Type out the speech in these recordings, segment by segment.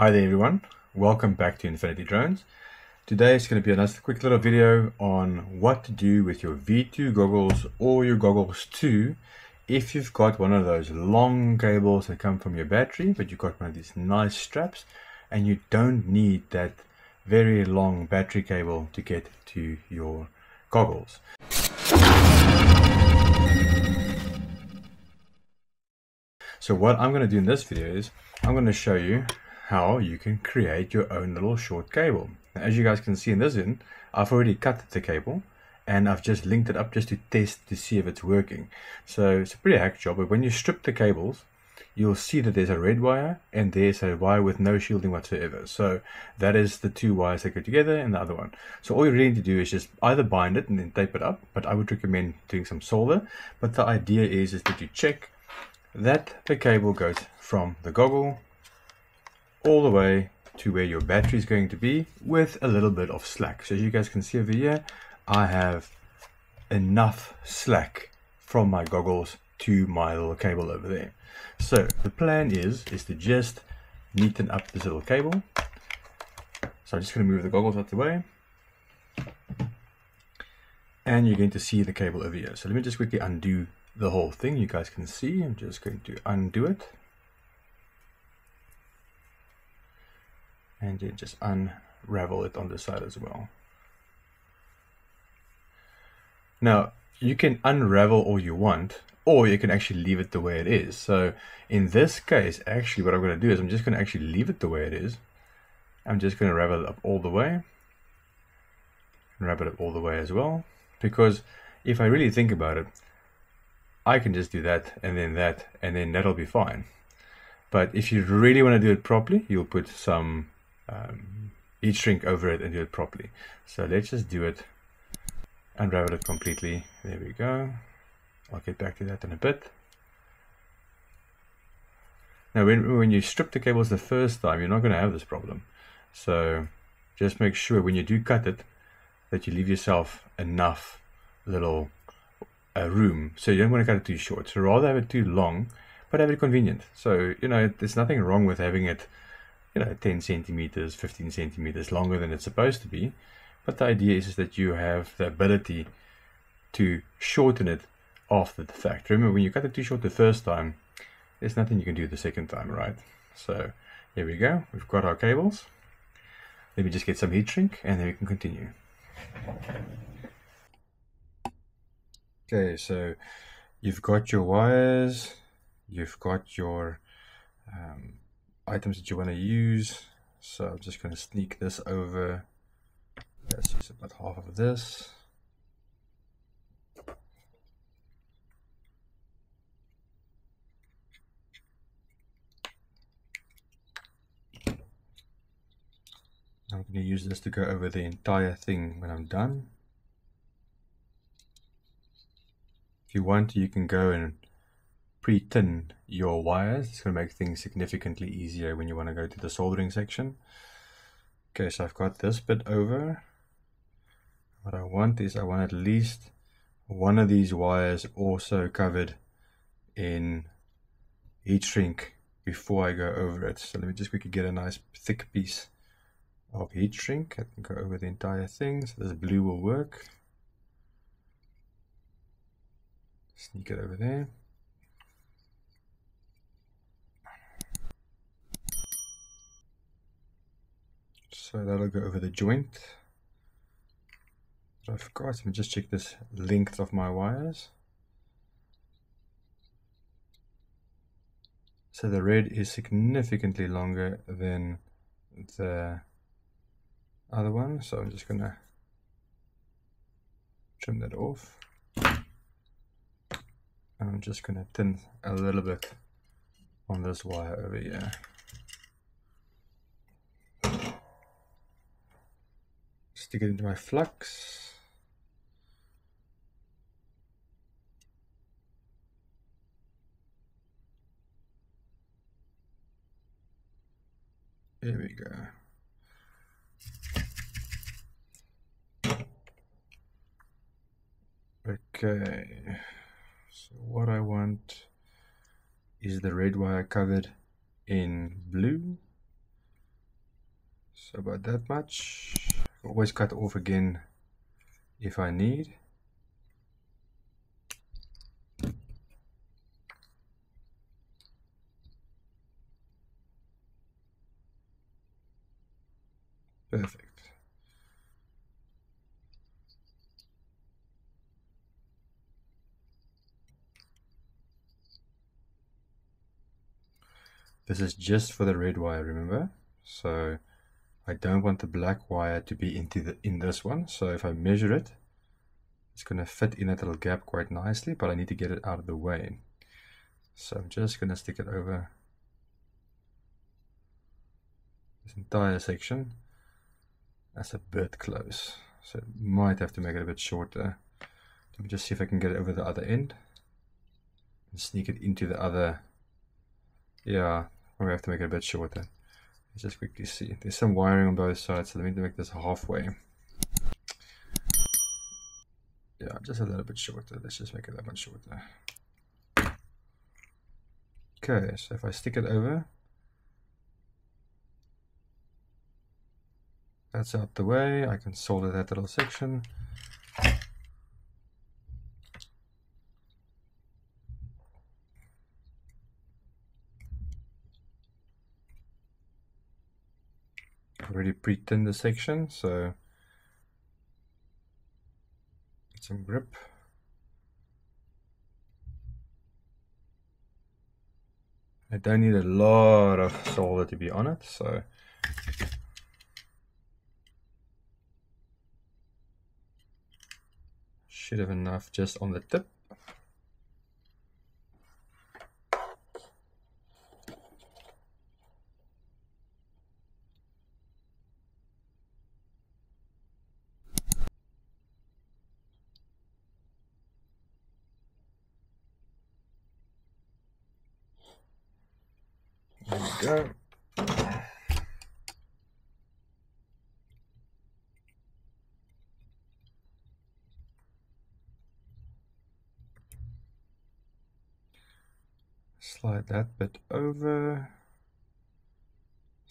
Hi there everyone, welcome back to Infinity Drones. Today is going to be a nice quick little video on what to do with your V2 goggles or your goggles 2 if you've got one of those long cables that come from your battery but you've got one of these nice straps and you don't need that very long battery cable to get to your goggles. So what I'm going to do in this video is I'm going to show you how you can create your own little short cable. Now, as you guys can see in this end, I've already cut the cable and I've just linked it up just to test to see if it's working. So it's a pretty hack job, but when you strip the cables, you'll see that there's a red wire and there's a wire with no shielding whatsoever. So that is the two wires that go together and the other one. So all you really need to do is just either bind it and then tape it up, but I would recommend doing some solder. But the idea is, is that you check that the cable goes from the goggle all the way to where your battery is going to be with a little bit of slack. So as you guys can see over here, I have enough slack from my goggles to my little cable over there. So the plan is, is to just neaten up this little cable. So I'm just going to move the goggles out the way. And you're going to see the cable over here. So let me just quickly undo the whole thing. You guys can see, I'm just going to undo it. And then just unravel it on the side as well. Now, you can unravel all you want, or you can actually leave it the way it is. So in this case, actually what I'm going to do is I'm just going to actually leave it the way it is. I'm just going to ravel it up all the way. Wrap it up all the way as well. Because if I really think about it, I can just do that and then that and then that'll be fine. But if you really want to do it properly, you'll put some um, heat shrink over it and do it properly. So let's just do it, unravel it completely. There we go. I'll get back to that in a bit. Now, when, when you strip the cables the first time, you're not going to have this problem. So just make sure when you do cut it, that you leave yourself enough little uh, room. So you don't want to cut it too short. So rather have it too long, but have it convenient. So, you know, there's nothing wrong with having it you know 10 centimeters 15 centimeters longer than it's supposed to be. But the idea is, is that you have the ability to shorten it after the fact. Remember when you cut it too short the first time there's nothing you can do the second time right? So here we go. We've got our cables. Let me just get some heat shrink and then we can continue. Okay so you've got your wires you've got your um, items that you want to use. So I'm just going to sneak this over. Let's use about half of this. I'm going to use this to go over the entire thing when I'm done. If you want, you can go and pre-tin your wires. It's going to make things significantly easier when you want to go to the soldering section. Okay, so I've got this bit over. What I want is I want at least one of these wires also covered in heat shrink before I go over it. So let me just quickly get a nice thick piece of heat shrink. I can go over the entire thing. So this blue will work. Sneak it over there. So that'll go over the joint. But I forgot, let me just check this length of my wires. So the red is significantly longer than the other one. So I'm just gonna trim that off. And I'm just gonna thin a little bit on this wire over here. Stick it into my flux. There we go. Okay, so what I want is the red wire covered in blue So about that much. Always cut off again if I need. Perfect. This is just for the red wire, remember? So I don't want the black wire to be into the in this one. So if I measure it, it's going to fit in that little gap quite nicely, but I need to get it out of the way. So I'm just going to stick it over this entire section. That's a bit close. So might have to make it a bit shorter. Let me just see if I can get it over the other end. And sneak it into the other. Yeah, we have to make it a bit shorter. Let's just quickly see. There's some wiring on both sides, so let me make this halfway. Yeah, just a little bit shorter. Let's just make it that much shorter. Okay, so if I stick it over, that's out the way. I can solder that little section. Already pre-tinned the section, so get some grip. I don't need a lot of solder to be on it, so should have enough just on the tip. Go. Slide that bit over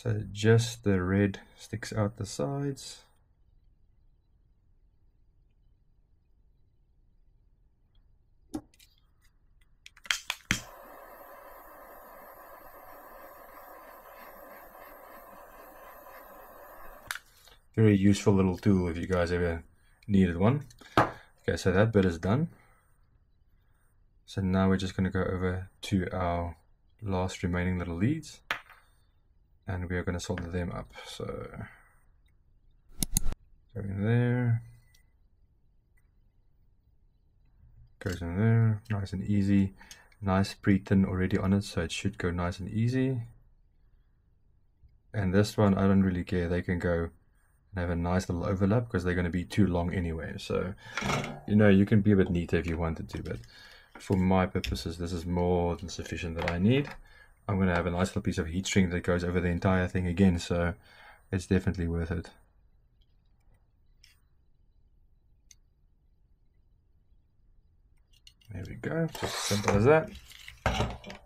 so just the red sticks out the sides. Very useful little tool if you guys ever needed one. Okay, so that bit is done. So now we're just going to go over to our last remaining little leads and we are going to solder them up. So go in there, goes in there, nice and easy. Nice pre-tin already on it, so it should go nice and easy. And this one, I don't really care. They can go and have a nice little overlap because they're going to be too long anyway. So, you know, you can be a bit neater if you wanted to, but for my purposes, this is more than sufficient that I need. I'm going to have a nice little piece of heat shrink that goes over the entire thing again, so it's definitely worth it. There we go, just simple as that.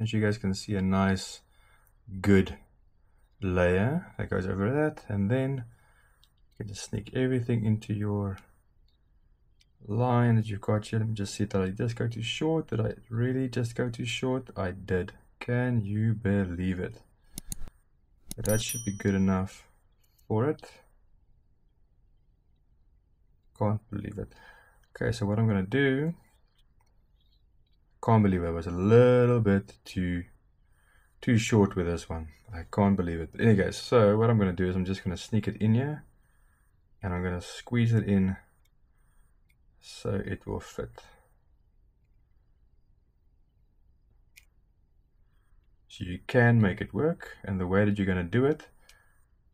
As you guys can see a nice good layer that goes over that. And then you can just sneak everything into your line that you've got here. Let me just see did I just go too short. Did I really just go too short? I did. Can you believe it? But that should be good enough for it. Can't believe it. Okay so what I'm gonna do can't believe I was a little bit too too short with this one. I can't believe it. Anyway, so what I'm going to do is I'm just going to sneak it in here. And I'm going to squeeze it in so it will fit. So you can make it work. And the way that you're going to do it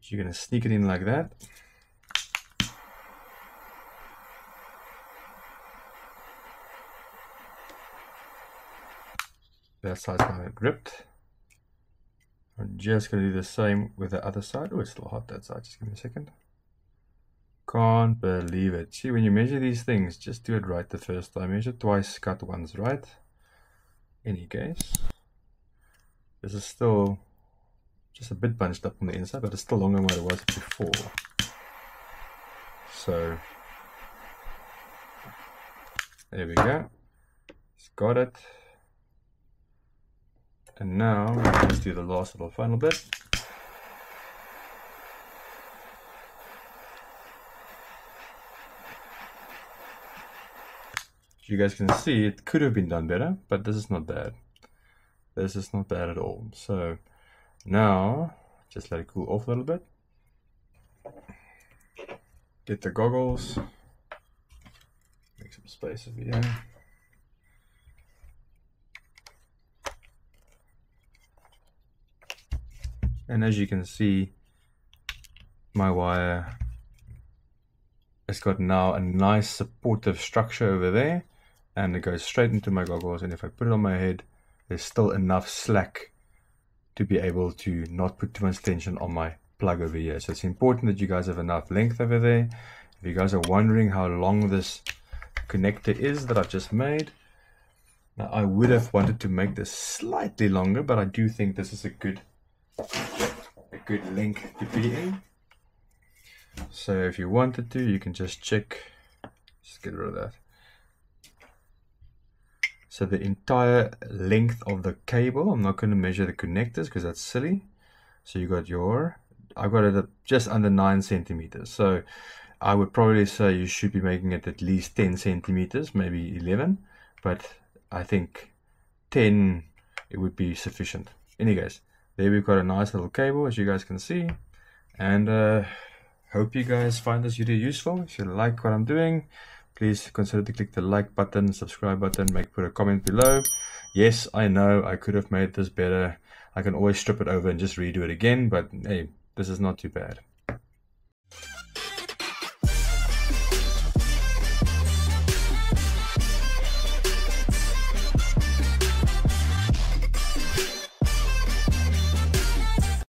is you're going to sneak it in like that. That side's now gripped. I'm just going to do the same with the other side. Oh, it's still hot that side. Just give me a second. Can't believe it. See, when you measure these things, just do it right the first time. Measure twice, cut once, right? any case, this is still just a bit bunched up on the inside, but it's still longer than what it was before. So there we go. It's got it. And now let's do the last little final bit. you guys can see, it could have been done better, but this is not bad. This is not bad at all. So now, just let it cool off a little bit. Get the goggles. Make some space over here. And as you can see, my wire has got now a nice supportive structure over there. And it goes straight into my goggles. And if I put it on my head there's still enough slack to be able to not put too much tension on my plug over here. So it's important that you guys have enough length over there. If you guys are wondering how long this connector is that I've just made now I would have wanted to make this slightly longer but I do think this is a good good link to be in so if you wanted to you can just check just get rid of that so the entire length of the cable, I'm not going to measure the connectors because that's silly. So you got your, I've got it at just under 9 centimeters. So I would probably say you should be making it at least 10 centimeters, maybe 11. But I think 10, it would be sufficient. Anyways, there we've got a nice little cable as you guys can see. And uh, hope you guys find this video useful. If you like what I'm doing, please consider to click the like button subscribe button make put a comment below yes i know i could have made this better i can always strip it over and just redo it again but hey this is not too bad